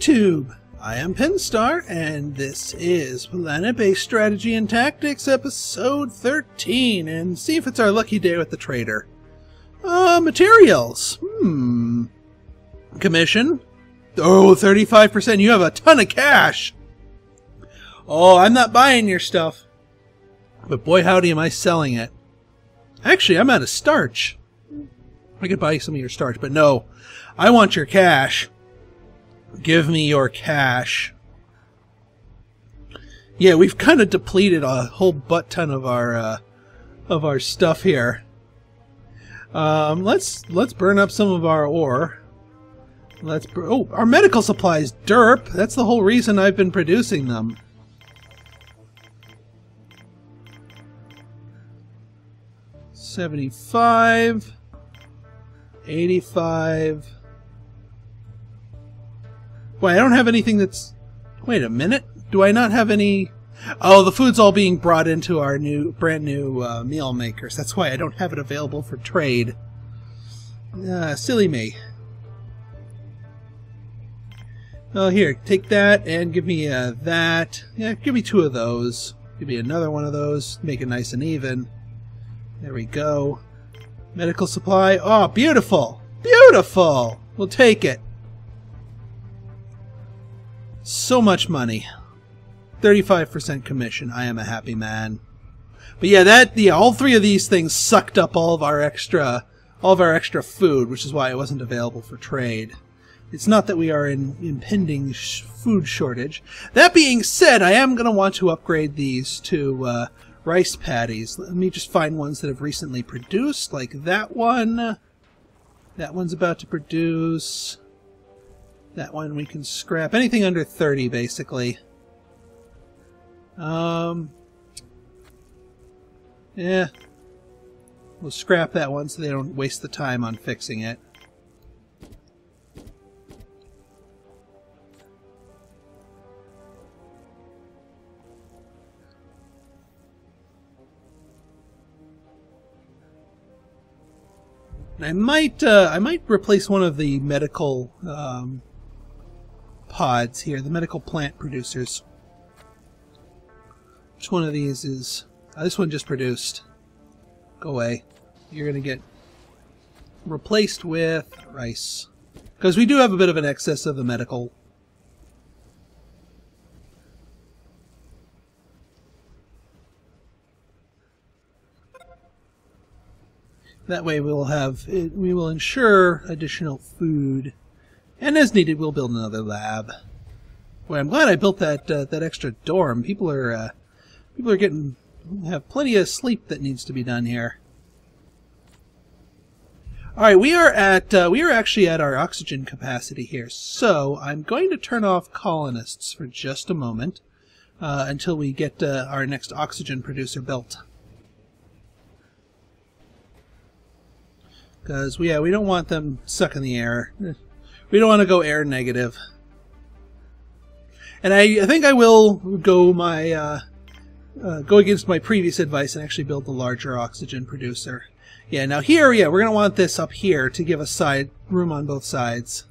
YouTube! I am Pinstar, and this is Planetbase Strategy and Tactics, episode 13, and see if it's our lucky day with the trader. Uh, materials. Hmm. Commission. Oh, 35%. You have a ton of cash. Oh, I'm not buying your stuff. But boy, howdy, am I selling it. Actually, I'm out of starch. I could buy some of your starch, but no. I want your cash. Give me your cash. Yeah, we've kind of depleted a whole butt ton of our uh, of our stuff here. Um, let's let's burn up some of our ore. Let's oh our medical supplies derp. That's the whole reason I've been producing them. Seventy-five. 85. Wait, I don't have anything that's... Wait a minute. Do I not have any... Oh, the food's all being brought into our new, brand new uh, meal makers. That's why I don't have it available for trade. Uh, silly me. Oh, here, take that and give me uh, that. Yeah, give me two of those. Give me another one of those. Make it nice and even. There we go. Medical supply. Oh, beautiful! Beautiful! We'll take it. So much money. 35% commission. I am a happy man. But yeah, that yeah, all three of these things sucked up all of our extra all of our extra food, which is why it wasn't available for trade. It's not that we are in impending sh food shortage. That being said, I am going to want to upgrade these to uh, rice patties. Let me just find ones that have recently produced, like that one. That one's about to produce. That one we can scrap. Anything under 30, basically. Um. Yeah. We'll scrap that one so they don't waste the time on fixing it. I might uh, I might replace one of the medical um, pods here, the medical plant producers. Which one of these is? Uh, this one just produced. Go away. You're gonna get replaced with rice because we do have a bit of an excess of the medical That way we'll have we will ensure additional food, and as needed, we'll build another lab. Well, I'm glad I built that uh, that extra dorm. People are uh, people are getting have plenty of sleep that needs to be done here. All right, we are at uh, we are actually at our oxygen capacity here, so I'm going to turn off colonists for just a moment uh, until we get uh, our next oxygen producer built. Because, yeah, we don't want them sucking the air. We don't want to go air negative. And I, I think I will go my uh, uh, go against my previous advice and actually build the larger oxygen producer. Yeah, now here, yeah, we're going to want this up here to give us side room on both sides.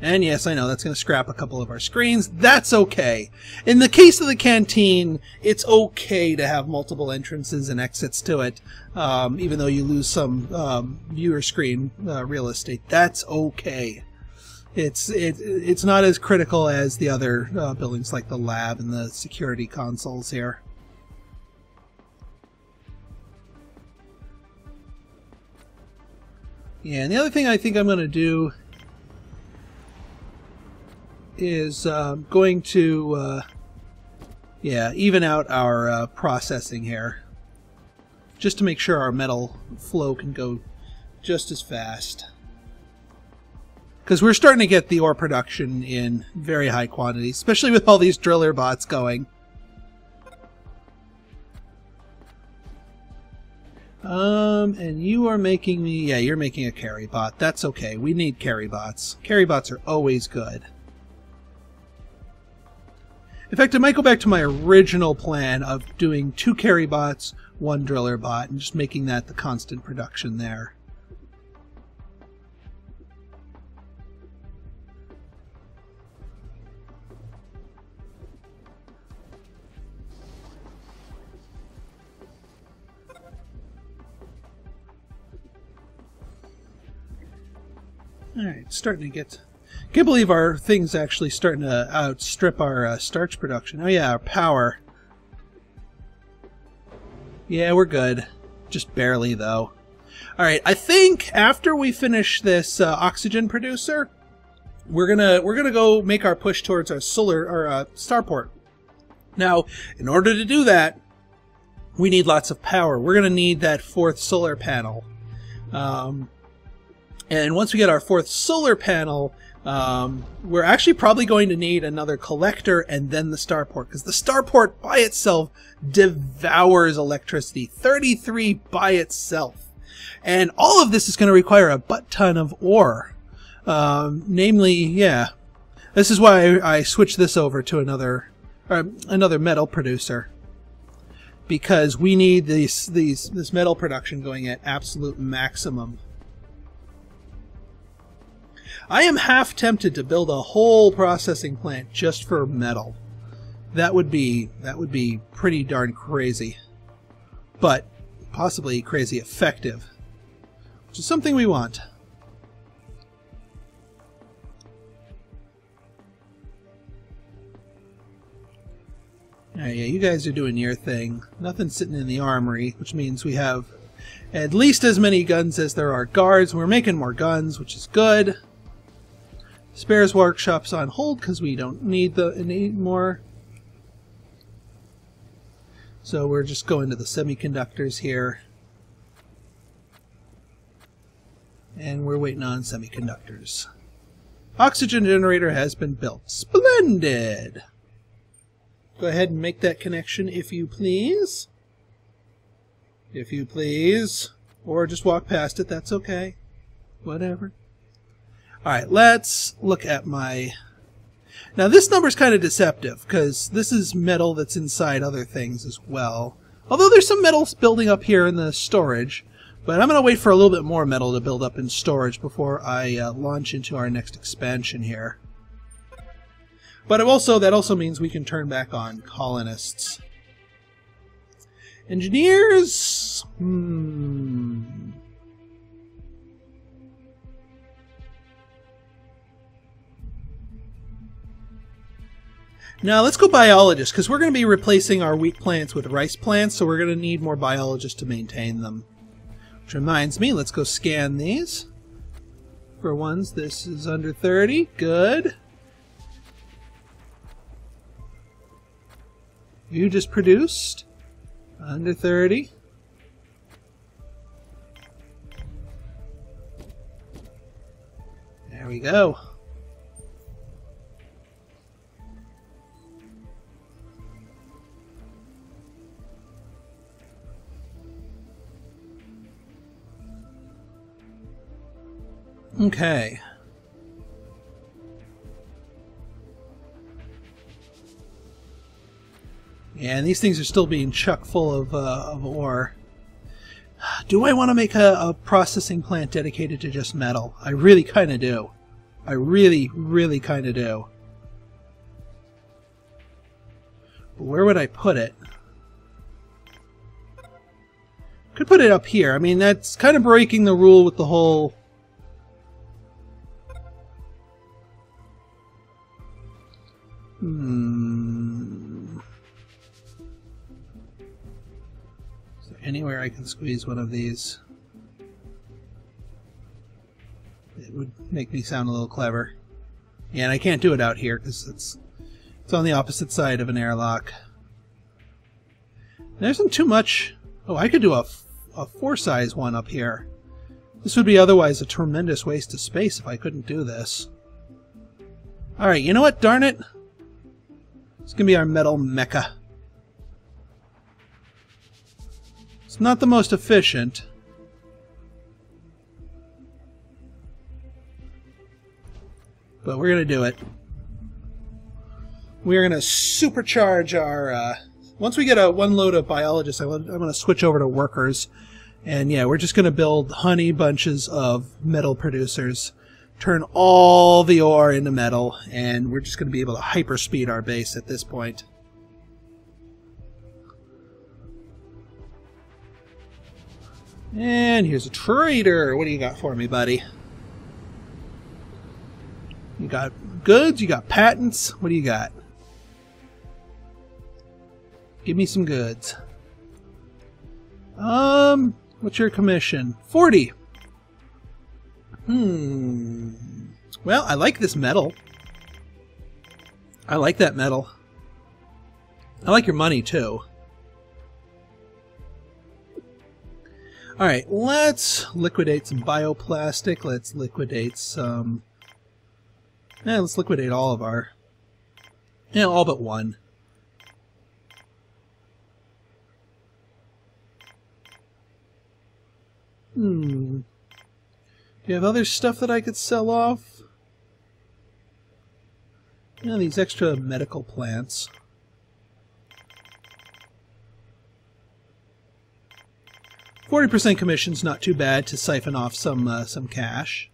And yes, I know that's going to scrap a couple of our screens. That's okay. In the case of the canteen, it's okay to have multiple entrances and exits to it, um, even though you lose some um, viewer screen uh, real estate. That's okay. It's it, it's not as critical as the other uh, buildings like the lab and the security consoles here. Yeah, and the other thing I think I'm going to do is uh, going to, uh, yeah, even out our uh, processing here. Just to make sure our metal flow can go just as fast. Because we're starting to get the ore production in very high quantities, especially with all these driller bots going. Um, and you are making me, yeah, you're making a carry bot. That's okay. We need carry bots. Carry bots are always good. In fact, I might go back to my original plan of doing two carry bots, one driller bot, and just making that the constant production there. Alright, starting to get can't believe our thing's actually starting to outstrip our uh, starch production. Oh yeah, our power. Yeah, we're good. Just barely, though. Alright, I think after we finish this uh, oxygen producer, we're gonna we're gonna go make our push towards our solar or uh, starport. Now, in order to do that, we need lots of power. We're gonna need that fourth solar panel. Um, and once we get our fourth solar panel, um, we're actually probably going to need another collector and then the starport because the starport by itself devours electricity 33 by itself. And all of this is going to require a butt ton of ore. Um, namely yeah. This is why I, switched this over to another uh, another metal producer. Because we need these these this metal production going at absolute maximum I am half tempted to build a whole processing plant just for metal. That would be that would be pretty darn crazy. But possibly crazy effective. Which is something we want. yeah, you guys are doing your thing. Nothing sitting in the armory, which means we have at least as many guns as there are guards. We're making more guns, which is good. Spares workshop's on hold because we don't need the need more. So we're just going to the semiconductors here. And we're waiting on semiconductors. Oxygen generator has been built. Splendid! Go ahead and make that connection if you please. If you please. Or just walk past it, that's okay. Whatever. Alright, let's look at my... Now this number is kind of deceptive, because this is metal that's inside other things as well. Although there's some metal building up here in the storage, but I'm going to wait for a little bit more metal to build up in storage before I uh, launch into our next expansion here. But also that also means we can turn back on colonists. Engineers? Hmm. Now let's go biologists, because we're going to be replacing our wheat plants with rice plants, so we're going to need more biologists to maintain them. Which reminds me, let's go scan these. For ones, this is under 30. Good. You just produced. Under 30. There we go. Okay. Yeah, and these things are still being chuck full of, uh, of ore. Do I want to make a, a, processing plant dedicated to just metal? I really kind of do. I really, really kind of do. But where would I put it? Could put it up here. I mean, that's kind of breaking the rule with the whole Hmm. Is there anywhere I can squeeze one of these? It would make me sound a little clever. Yeah, and I can't do it out here because it's it's on the opposite side of an airlock. There isn't too much. Oh, I could do a, a four size one up here. This would be otherwise a tremendous waste of space if I couldn't do this. Alright, you know what? Darn it. It's going to be our metal mecca. It's not the most efficient. But we're going to do it. We're going to supercharge our... Uh, once we get a one load of biologists, I'm going to switch over to workers. And yeah, we're just going to build honey bunches of metal producers turn all the ore into metal, and we're just going to be able to hyperspeed our base at this point. And here's a trader. What do you got for me, buddy? You got goods, you got patents. What do you got? Give me some goods. Um, what's your commission? 40. Hmm. Well, I like this metal. I like that metal. I like your money, too. Alright, let's liquidate some bioplastic. Let's liquidate some... Yeah, let's liquidate all of our... Yeah, all but one. Hmm. Do you have other stuff that I could sell off? Yeah, these extra medical plants. Forty percent commission's not too bad to siphon off some uh, some cash.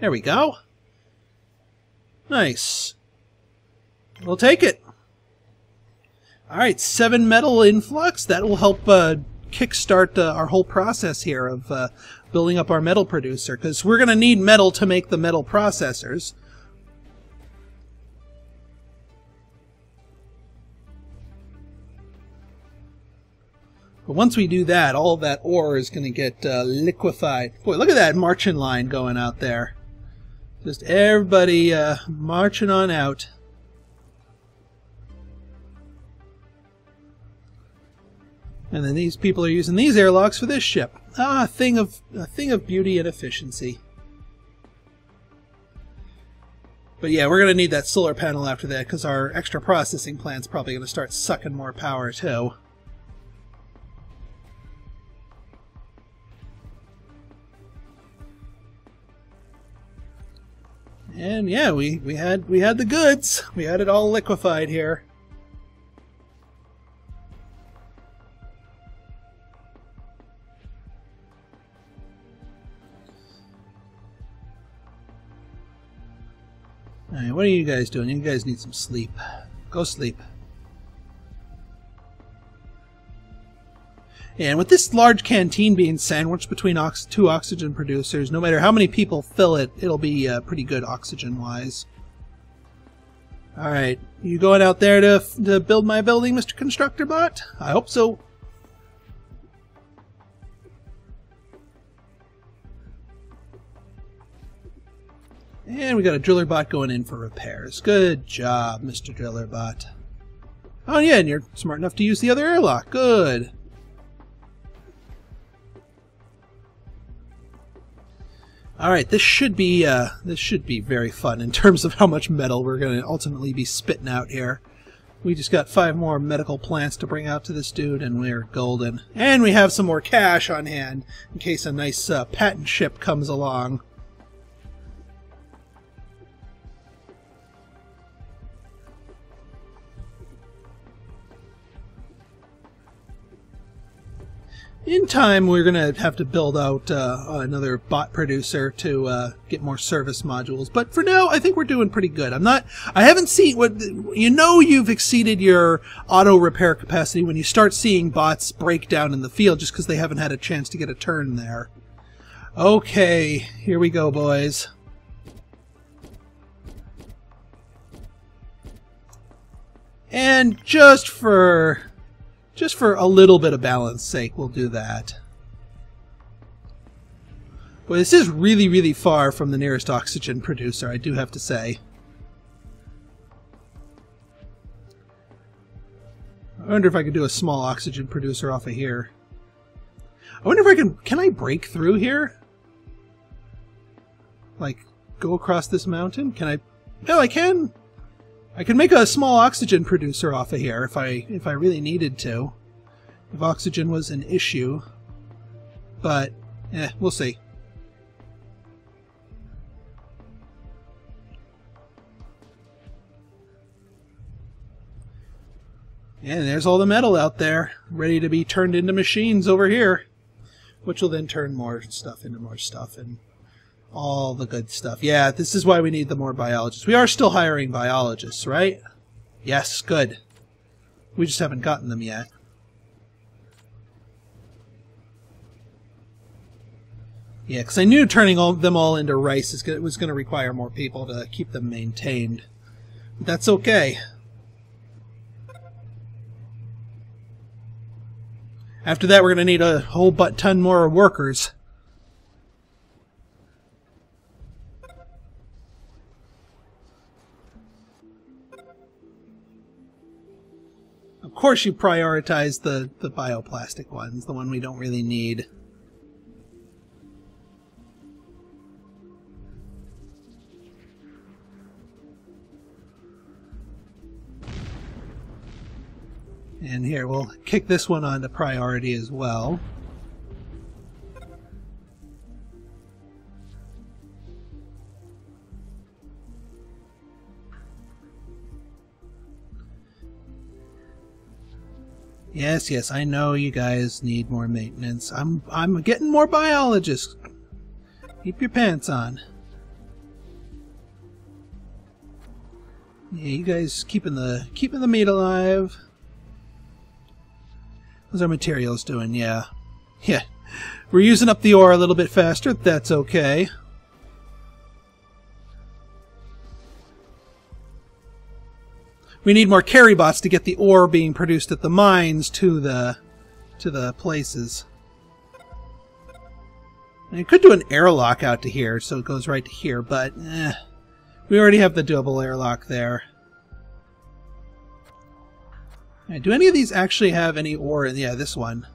There we go. Nice. We'll take it. All right, seven metal influx. That will help uh, kickstart uh, our whole process here of uh, building up our metal producer because we're going to need metal to make the metal processors. But once we do that, all that ore is going to get uh, liquefied. Boy, look at that marching line going out there. Just everybody uh, marching on out. And then these people are using these airlocks for this ship. Ah, a thing of a thing of beauty and efficiency. But yeah, we're going to need that solar panel after that because our extra processing plant's probably going to start sucking more power too. And yeah, we, we had we had the goods. We had it all liquefied here. What are you guys doing? You guys need some sleep. Go sleep. And with this large canteen being sandwiched between ox two oxygen producers, no matter how many people fill it, it'll be uh, pretty good oxygen-wise. Alright, you going out there to, to build my building, Mr. Constructor Bot? I hope so. And we got a driller bot going in for repairs. Good job, Mr. Driller Bot. Oh yeah, and you're smart enough to use the other airlock. Good. All right, this should be uh, this should be very fun in terms of how much metal we're going to ultimately be spitting out here. We just got five more medical plants to bring out to this dude, and we're golden. And we have some more cash on hand in case a nice uh, patent ship comes along. In time, we're going to have to build out uh, another bot producer to uh, get more service modules. But for now, I think we're doing pretty good. I'm not. I haven't seen what you know. You've exceeded your auto repair capacity when you start seeing bots break down in the field just because they haven't had a chance to get a turn there. Okay, here we go, boys. And just for just for a little bit of balance sake, we'll do that. Well, this is really, really far from the nearest oxygen producer, I do have to say. I wonder if I could do a small oxygen producer off of here. I wonder if I can... Can I break through here? Like, go across this mountain? Can I... No, I can! I could make a small oxygen producer off of here if I if I really needed to. If oxygen was an issue. But, eh, we'll see. And there's all the metal out there, ready to be turned into machines over here. Which will then turn more stuff into more stuff and all the good stuff. Yeah, this is why we need the more biologists. We are still hiring biologists, right? Yes, good. We just haven't gotten them yet. Yeah, because I knew turning all, them all into rice is, was going to require more people to keep them maintained. But that's okay. After that, we're going to need a whole butt ton more workers. Course you prioritize the, the bioplastic ones, the one we don't really need. And here, we'll kick this one onto priority as well. Yes, yes, I know you guys need more maintenance. I'm I'm getting more biologists. Keep your pants on. Yeah, you guys keeping the keeping the meat alive. How's our materials doing? Yeah. Yeah. We're using up the ore a little bit faster. That's okay. We need more carry bots to get the ore being produced at the mines to the to the places. I could do an airlock out to here, so it goes right to here, but eh, we already have the double airlock there. Right, do any of these actually have any ore in? Yeah, this one.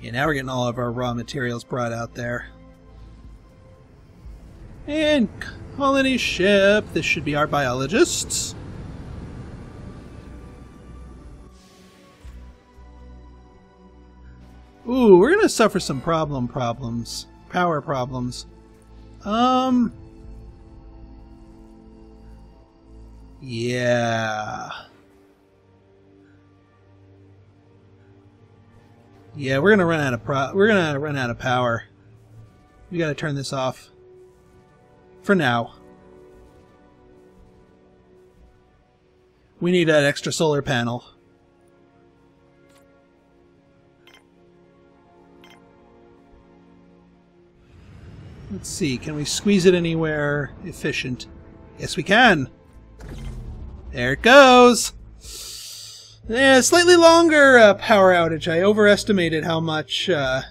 Yeah, now we're getting all of our raw materials brought out there. And colony ship. This should be our biologists. Ooh, we're gonna suffer some problem problems. Power problems. Um... Yeah... Yeah, we're gonna run out of pro- we're gonna run out of power. We gotta turn this off. For now. We need that extra solar panel. Let's see, can we squeeze it anywhere efficient? Yes, we can! There it goes! Yeah, slightly longer uh, power outage. I overestimated how much uh,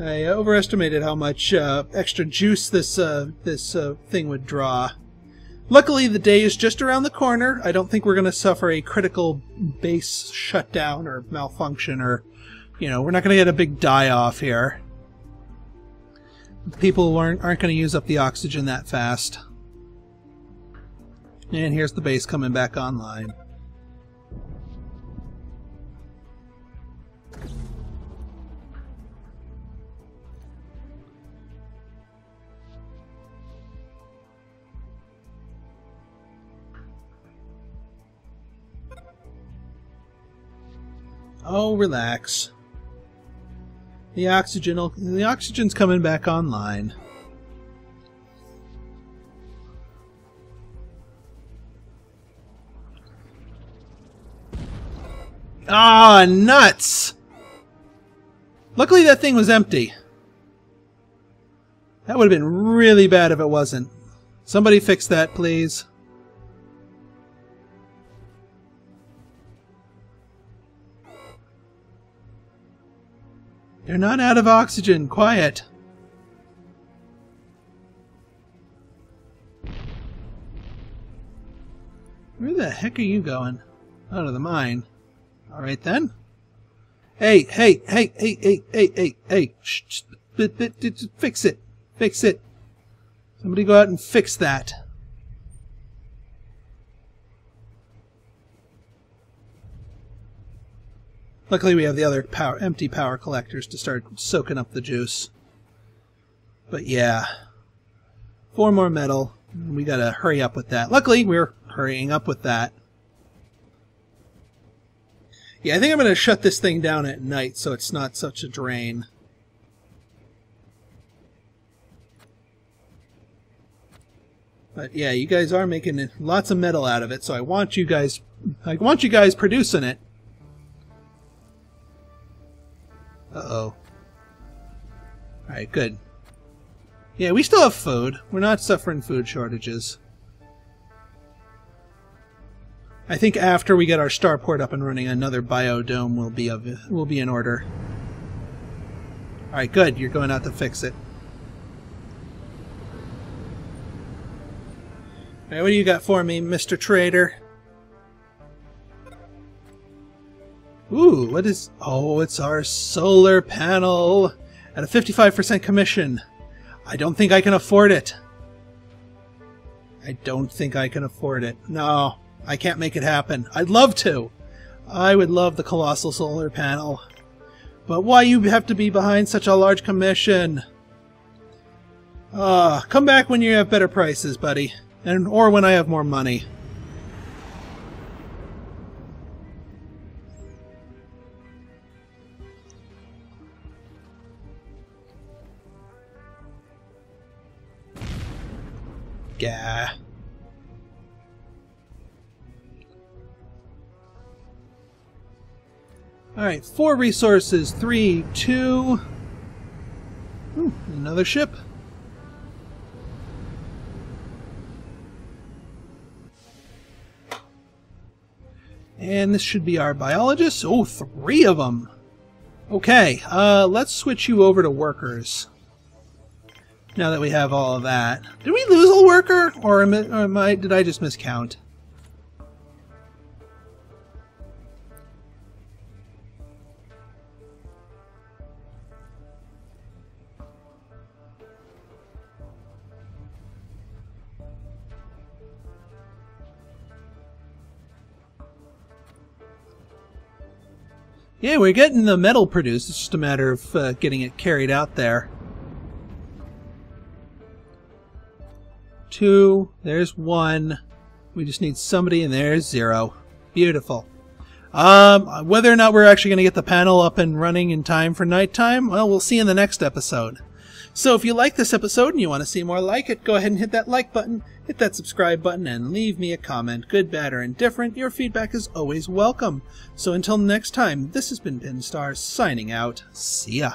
I overestimated how much uh, extra juice this uh, this uh, thing would draw. Luckily, the day is just around the corner. I don't think we're going to suffer a critical base shutdown or malfunction, or you know, we're not going to get a big die off here. People aren't aren't going to use up the oxygen that fast. And here's the base coming back online. Oh, relax. The oxygen, the oxygen's coming back online. Ah, nuts! Luckily that thing was empty. That would have been really bad if it wasn't. Somebody fix that, please. They're not out of oxygen. Quiet. Where the heck are you going? Out of the mine. Alright then. Hey, hey, hey, hey, hey, hey, hey, hey. Shh, shh, fix it. Fix it. Somebody go out and fix that. Luckily, we have the other power, empty power collectors to start soaking up the juice. But yeah, four more metal. We gotta hurry up with that. Luckily, we're hurrying up with that. Yeah, I think I'm gonna shut this thing down at night so it's not such a drain. But yeah, you guys are making lots of metal out of it, so I want you guys I want you guys producing it. Uh-oh. Alright, good. Yeah, we still have food. We're not suffering food shortages. I think after we get our starport up and running, another biodome will be of will be in order. All right, good. You're going out to fix it. All right, what do you got for me, Mr. Trader? Ooh, what is... Oh, it's our solar panel at a 55% commission. I don't think I can afford it. I don't think I can afford it. No, I can't make it happen. I'd love to. I would love the colossal solar panel. But why you have to be behind such a large commission? Ah, uh, come back when you have better prices, buddy. And or when I have more money. Gah. Alright, four resources. Three, two. Ooh, another ship. And this should be our biologist. Oh, three of them. Okay, uh, let's switch you over to workers. Now that we have all of that. Did we lose a worker? Or am, or am I, did I just miscount? Yeah, we're getting the metal produced. It's just a matter of uh, getting it carried out there. Two. There's one. We just need somebody, and there's zero. Beautiful. Um, whether or not we're actually going to get the panel up and running in time for nighttime, well, we'll see in the next episode. So if you like this episode and you want to see more like it, go ahead and hit that like button, hit that subscribe button, and leave me a comment. Good, bad, or indifferent, your feedback is always welcome. So until next time, this has been Pinstar signing out. See ya.